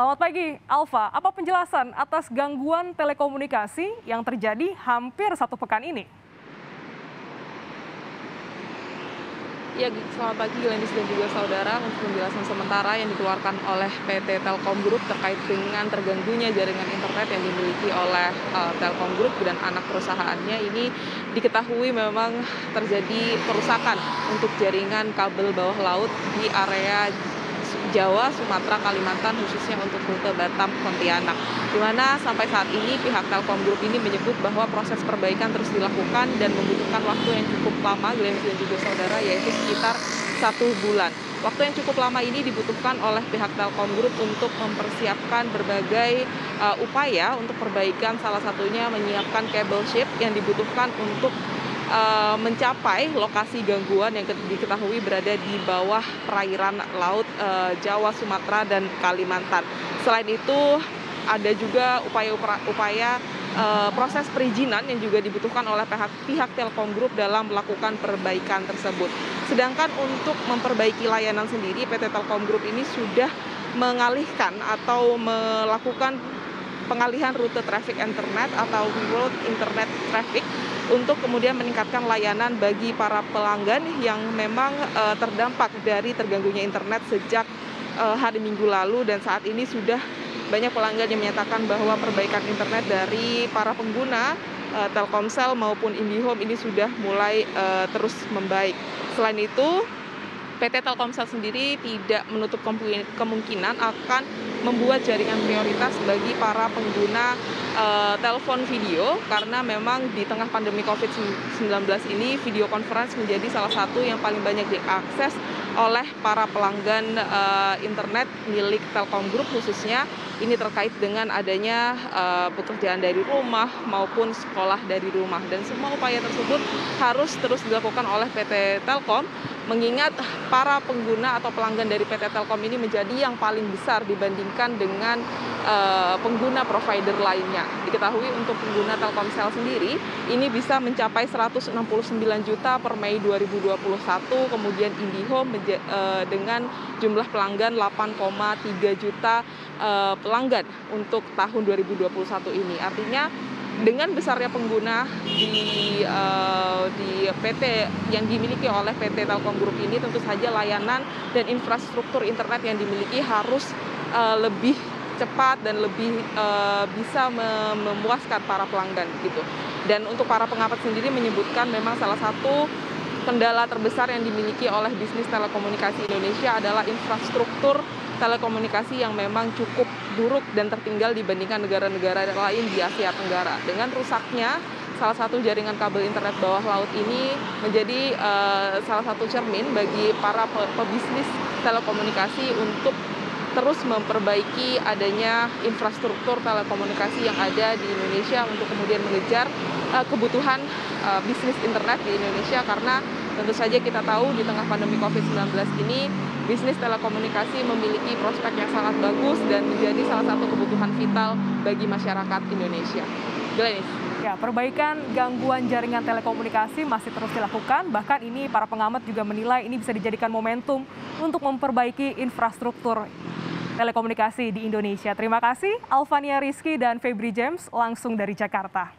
Selamat pagi, Alfa. Apa penjelasan atas gangguan telekomunikasi yang terjadi hampir satu pekan ini? Ya, selamat pagi Lenis dan juga saudara. Untuk penjelasan sementara yang dikeluarkan oleh PT Telkom Group terkait dengan terganggunya jaringan internet yang dimiliki oleh uh, Telkom Group dan anak perusahaannya ini diketahui memang terjadi kerusakan untuk jaringan kabel bawah laut di area Jawa, Sumatera, Kalimantan khususnya untuk rute Batam, Pontianak. Di mana sampai saat ini pihak Telkom Group ini menyebut bahwa proses perbaikan terus dilakukan dan membutuhkan waktu yang cukup lama, Glenn dan juga saudara, yaitu sekitar satu bulan. Waktu yang cukup lama ini dibutuhkan oleh pihak Telkom Group untuk mempersiapkan berbagai uh, upaya untuk perbaikan, salah satunya menyiapkan cable shape yang dibutuhkan untuk uh, mencapai lokasi gangguan yang diketahui berada di bawah perairan laut uh, Jawa, Sumatera, dan Kalimantan. Selain itu, ada juga upaya-upaya uh, proses perizinan yang juga dibutuhkan oleh pihak, pihak Telkom Group dalam melakukan perbaikan tersebut. Sedangkan untuk memperbaiki layanan sendiri, PT Telkom Group ini sudah mengalihkan atau melakukan pengalihan rute traffic internet atau road internet traffic untuk kemudian meningkatkan layanan bagi para pelanggan yang memang uh, terdampak dari terganggunya internet sejak uh, hari Minggu lalu dan saat ini sudah banyak pelanggan yang menyatakan bahwa perbaikan internet dari para pengguna uh, Telkomsel maupun IndiHome ini sudah mulai terus membaik. Selain itu, PT Telkomsel sendiri tidak menutup kemungkinan akan membuat jaringan prioritas bagi para pengguna uh, telepon video karena memang di tengah pandemi COVID-19 ini video conference menjadi salah satu yang paling banyak diakses oleh para pelanggan uh, internet milik Telkom Group khususnya. Ini terkait dengan adanya uh, pekerjaan dari rumah maupun sekolah dari rumah. Dan semua upaya tersebut harus terus dilakukan oleh PT Telkom mengingat para pengguna atau pelanggan dari PT Telkom ini menjadi yang paling besar dibandingkan dengan uh, pengguna provider lainnya. Diketahui untuk pengguna Telkomsel sendiri ini bisa mencapai 169 juta per Mei 2021, kemudian IndiHome uh, dengan jumlah pelanggan 8,3 juta uh, pelanggan untuk tahun 2021 ini. Artinya dengan besarnya pengguna di uh, di PT yang dimiliki oleh PT Telkom Group ini tentu saja layanan dan infrastruktur internet yang dimiliki harus uh, lebih cepat dan lebih uh, bisa memuaskan para pelanggan gitu. Dan untuk para pengamat sendiri menyebutkan memang salah satu kendala terbesar yang dimiliki oleh bisnis telekomunikasi Indonesia adalah infrastruktur telekomunikasi yang memang cukup buruk dan tertinggal dibandingkan negara-negara lain di Asia Tenggara. Dengan rusaknya salah satu jaringan kabel internet bawah laut ini menjadi uh, salah satu cermin bagi para pebisnis telekomunikasi untuk terus memperbaiki adanya infrastruktur telekomunikasi yang ada di Indonesia untuk kemudian mengejar uh, kebutuhan uh, bisnis internet di Indonesia karena tentu saja kita tahu di tengah pandemi COVID-19 ini bisnis telekomunikasi memiliki prospek yang sangat bagus dan menjadi salah satu kebutuhan vital bagi masyarakat Indonesia. Glenis. Ya, perbaikan gangguan jaringan telekomunikasi masih terus dilakukan. Bahkan ini para pengamat juga menilai ini bisa dijadikan momentum untuk memperbaiki infrastruktur telekomunikasi di Indonesia. Terima kasih Alvania Rizky dan Febri James langsung dari Jakarta.